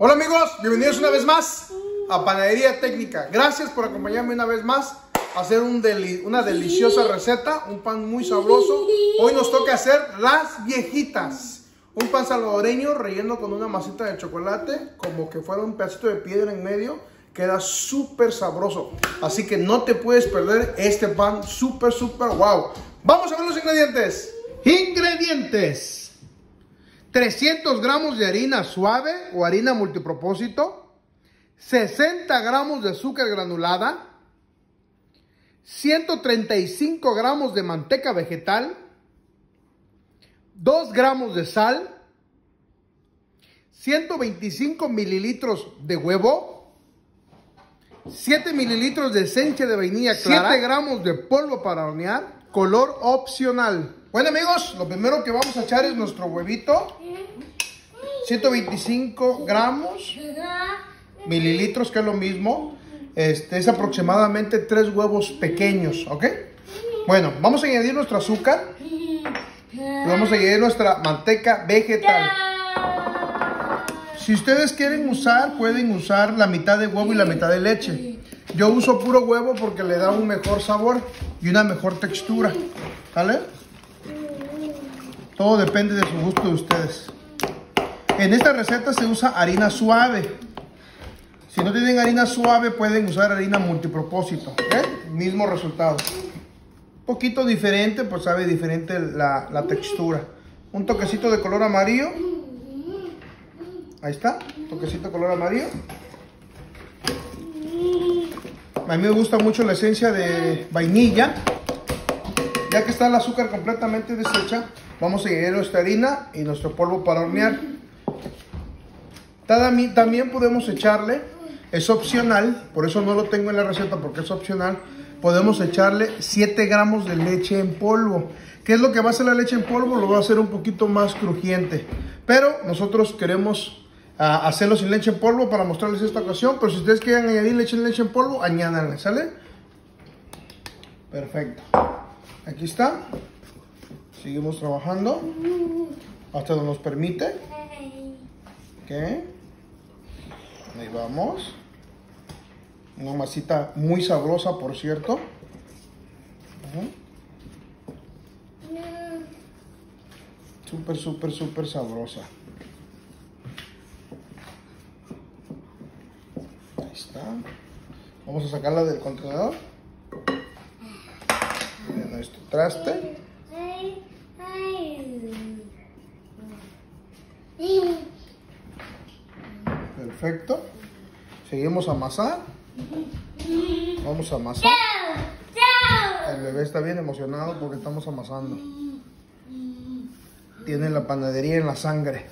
Hola amigos, bienvenidos una vez más a Panadería Técnica. Gracias por acompañarme una vez más a hacer un deli- una deliciosa receta, un pan muy sabroso. Hoy nos toca hacer las viejitas. Un pan salvadoreño relleno con una masita de chocolate, como que fuera un pedacito de piedra en medio. Queda súper sabroso. Así que no te puedes perder este pan súper, súper wow. Vamos a ver los ingredientes. Ingredientes. 300 gramos de harina suave o harina multipropósito, 60 gramos de azúcar granulada, 135 gramos de manteca vegetal, 2 gramos de sal, 125 mililitros de huevo, 7 mililitros de esencia de vainilla clara, 7 gramos de polvo para hornear, color opcional. Bueno amigos, lo primero que vamos a echar es nuestro huevito, 125 gramos, mililitros, que es lo mismo. Este es aproximadamente 3 huevos pequeños, ¿ok? Bueno, vamos a añadir nuestro azúcar y vamos a añadir nuestra manteca vegetal. Si ustedes quieren usar, pueden usar la mitad de huevo y la mitad de leche. Yo uso puro huevo porque le da un mejor sabor y una mejor textura. ¿Vale? Todo depende de su gusto de ustedes. En esta receta se usa harina suave. Si no tienen harina suave, pueden usar harina multipropósito. ¿eh? Mismo resultado. Un poquito diferente, pues sabe diferente la, la textura. Un toquecito de color amarillo. Ahí está, toquecito de color amarillo. A mí me gusta mucho la esencia de vainilla. Ya que está el azúcar completamente deshecha, vamos a añadir nuestra harina y nuestro polvo para hornear. También podemos echarle, es opcional, por eso no lo tengo en la receta porque es opcional, podemos echarle 7 gramos de leche en polvo. ¿Qué es lo que va a hacer la leche en polvo? Lo va a hacer un poquito más crujiente. Pero nosotros queremos ah, hacerlo sin leche en polvo para mostrarles esta ocasión. Pero si ustedes quieren añadir leche en leche en polvo, añádanle, ¿sale? Perfecto. Aquí está. Seguimos trabajando hasta donde nos permite. Ok. Ahí vamos. Una masita muy sabrosa, por cierto. Ujú. Súper, súper, súper sabrosa. Ahí está. Vamos a sacarla del contenedor. Nuestro traste. Perfecto. Seguimos a amasar. Vamos a amasar. El bebé está bien emocionado porque estamos amasando. Tiene la panadería en la sangre.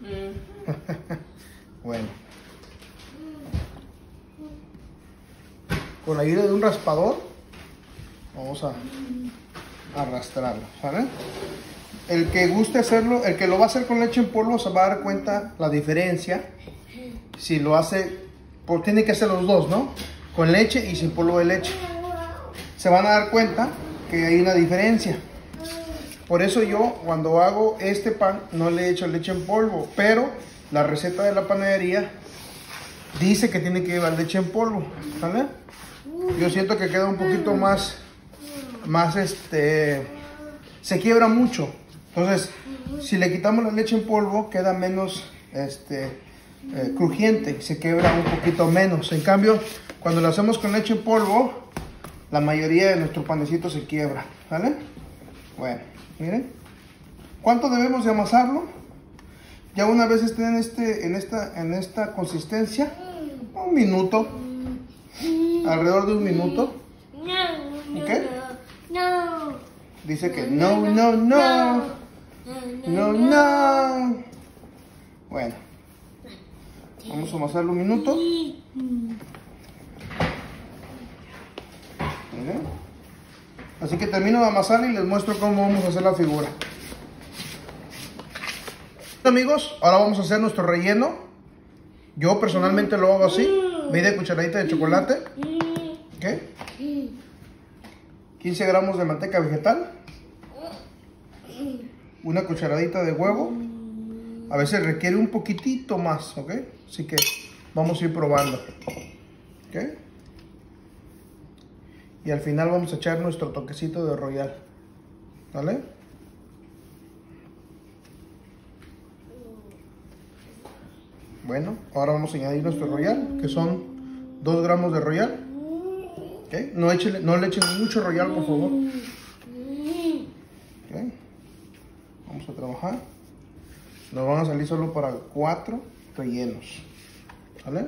bueno. Con la ayuda de un raspador, vamos a arrastrarlo, ¿sale? El que guste hacerlo, el que lo va a hacer con leche en polvo se va a dar cuenta la diferencia. Si lo hace, pues tiene que hacer los dos, ¿no? Con leche y sin polvo de leche. Se van a dar cuenta que hay una diferencia. Por eso yo cuando hago este pan no le echo leche en polvo, pero la receta de la panadería dice que tiene que llevar leche en polvo, ¿vale? Yo siento que queda un poquito más, más este, se quiebra mucho. Entonces, si le quitamos la leche en polvo, queda menos, este, eh, crujiente, se quiebra un poquito menos. En cambio, cuando lo hacemos con leche en polvo, la mayoría de nuestro panecito se quiebra, ¿vale? Bueno, miren. ¿Cuánto debemos de amasarlo? Ya una vez esté en, este, en, esta, en esta consistencia, un minuto, alrededor de un minuto. ¿Ok? Dice que no, no, no, no, no. Bueno, vamos a amasarlo un minuto. Así que termino de amasar y les muestro cómo vamos a hacer la figura. Amigos, ahora vamos a hacer nuestro relleno. Yo personalmente lo hago así. Media cucharadita de chocolate. ¿Ok? 15 gramos de manteca vegetal. Una cucharadita de huevo. A veces requiere un poquitito más, ¿ok? Así que vamos a ir probando. ¿Ok? Y al final vamos a echar nuestro toquecito de royal. ¿Vale? Bueno, ahora vamos a añadir nuestro royal, que son 2 gramos de royal. ¿Ok? No, no le echen mucho royal, por favor. ¿Ok? Vamos a trabajar. Nos van a salir solo para 4 rellenos. ¿Vale?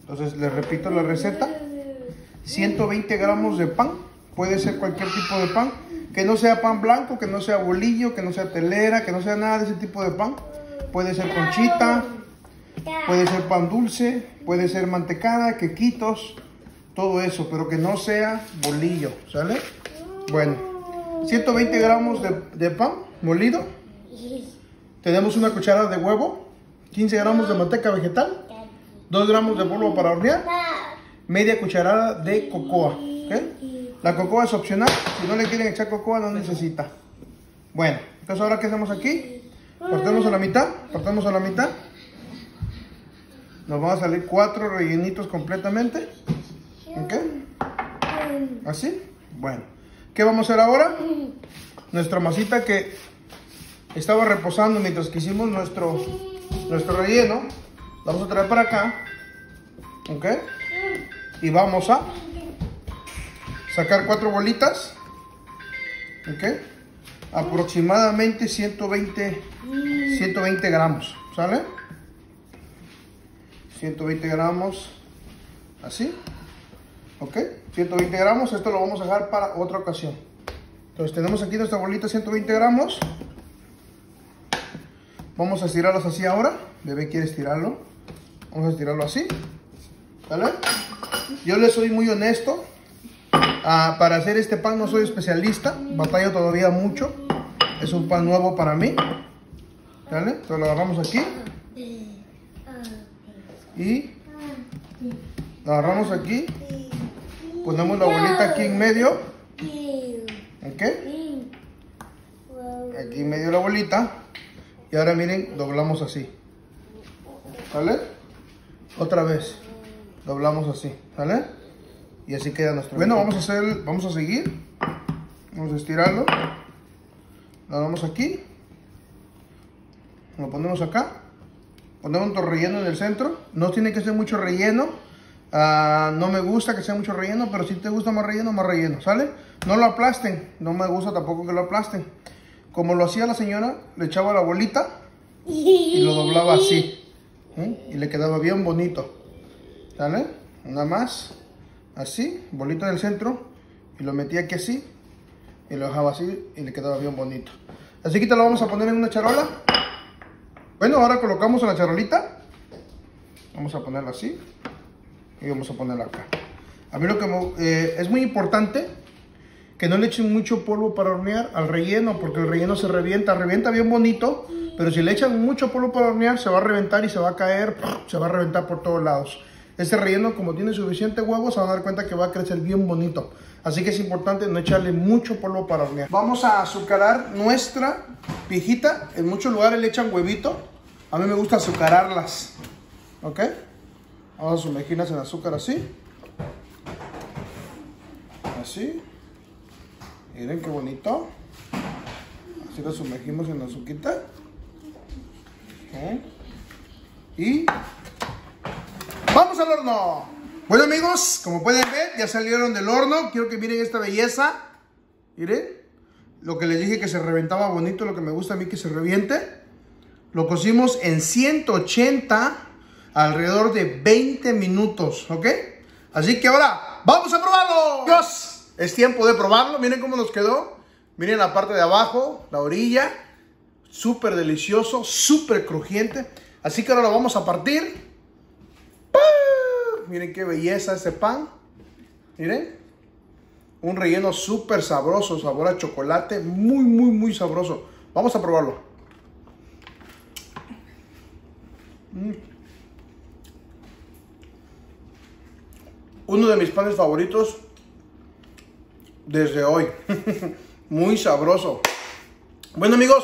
Entonces, les repito la receta. 120 gramos de pan. Puede ser cualquier tipo de pan. Que no sea pan blanco, que no sea bolillo, que no sea telera, que no sea nada de ese tipo de pan. Puede ser conchita, puede ser pan dulce, puede ser mantecada, quequitos, todo eso, pero que no sea bolillo, ¿sale? Bueno, 120 gramos de, de pan molido. Tenemos una cucharada de huevo, 15 gramos de manteca vegetal, 2 gramos de polvo para hornear, media cucharada de cocoa. La cocoa es opcional, si no le quieren echar cocoa no necesita. Bueno, entonces ahora qué hacemos aquí? Partemos a la mitad, partemos a la mitad. Nos van a salir cuatro rellenitos completamente. ¿Ok? ¿Así? Bueno. ¿Qué vamos a hacer ahora? Nuestra masita que estaba reposando mientras que hicimos nuestro, nuestro relleno. La vamos a traer para acá. ¿Ok? Y vamos a sacar cuatro bolitas. ¿Ok? Aproximadamente 120, 120 gramos. ¿Sale? 120 gramos. Así. ¿Ok? 120 gramos. Esto lo vamos a dejar para otra ocasión. Entonces tenemos aquí nuestra bolita 120 gramos. Vamos a estirarlos así ahora. Bebé quiere estirarlo. Vamos a estirarlo así. ¿Vale? Yo le soy muy honesto. Ah, para hacer este pan no soy especialista. Batallo todavía mucho. Es un pan nuevo para mí. ¿Vale? Entonces lo agarramos aquí. Y lo agarramos aquí. Ponemos la bolita aquí en medio. ¿Ok? Aquí en medio la bolita. Y ahora miren, doblamos así. ¿Vale? Otra vez. Doblamos así. ¿Vale? Y así queda nuestro. Bueno, vamos a hacer, vamos a seguir. Vamos a estirarlo. Lo damos aquí. Lo ponemos acá. Ponemos un relleno en el centro. No tiene que ser mucho relleno. Ah, no me gusta que sea mucho relleno, pero si te gusta más relleno, más relleno, ¿sale? No lo aplasten. No me gusta tampoco que lo aplasten. Como lo hacía la señora, le echaba la bolita y lo doblaba así. ¿eh? Y le quedaba bien bonito. ¿Sale? Nada más. Así, bolita en el centro. Y lo metía aquí así. Y lo dejaba así y le quedaba bien bonito. Así que te lo vamos a poner en una charola. Bueno, ahora colocamos la charolita. Vamos a ponerla así. Y vamos a ponerla acá. A mí lo que eh, es muy importante que no le echen mucho polvo para hornear al relleno, porque el relleno se revienta, revienta bien bonito, pero si le echan mucho polvo para hornear, se va a reventar y se va a caer, se va a reventar por todos lados. Este relleno, como tiene suficiente huevo, se van a dar cuenta que va a crecer bien bonito. Así que es importante no echarle mucho polvo para hornear. Vamos a azucarar nuestra pijita. En muchos lugares le echan huevito. A mí me gusta azucararlas. ¿Ok? Vamos a sumergirlas en azúcar así. Así. Miren qué bonito. Así lo sumergimos en la azuquita. Y ¡vamos al horno! Bueno amigos, como pueden ver, ya salieron del horno. Quiero que miren esta belleza. Miren. Lo que les dije que se reventaba bonito, lo que me gusta a mí que se reviente. Lo cocimos en 180 alrededor de 20 minutos, ¿ok? Así que ahora, ¡vamos a probarlo! Dios, es tiempo de probarlo. Miren cómo nos quedó. Miren la parte de abajo, la orilla. Súper delicioso, súper crujiente. Así que ahora lo vamos a partir. ¡Pah! Miren qué belleza este pan. Miren. Un relleno súper sabroso, sabor a chocolate. Muy, muy, muy sabroso. Vamos a probarlo. Uno de mis panes favoritos desde hoy. Muy sabroso. Bueno amigos,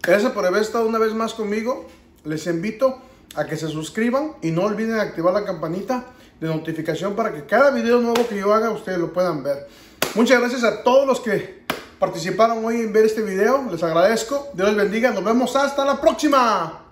Gracias por haber estado una vez más conmigo. Les invito a que se suscriban y no olviden activar la campanita de notificación para que cada video nuevo que yo haga ustedes lo puedan ver. Muchas gracias a todos los que participaron hoy en ver este video. Les agradezco. Dios les bendiga. Nos vemos hasta la próxima.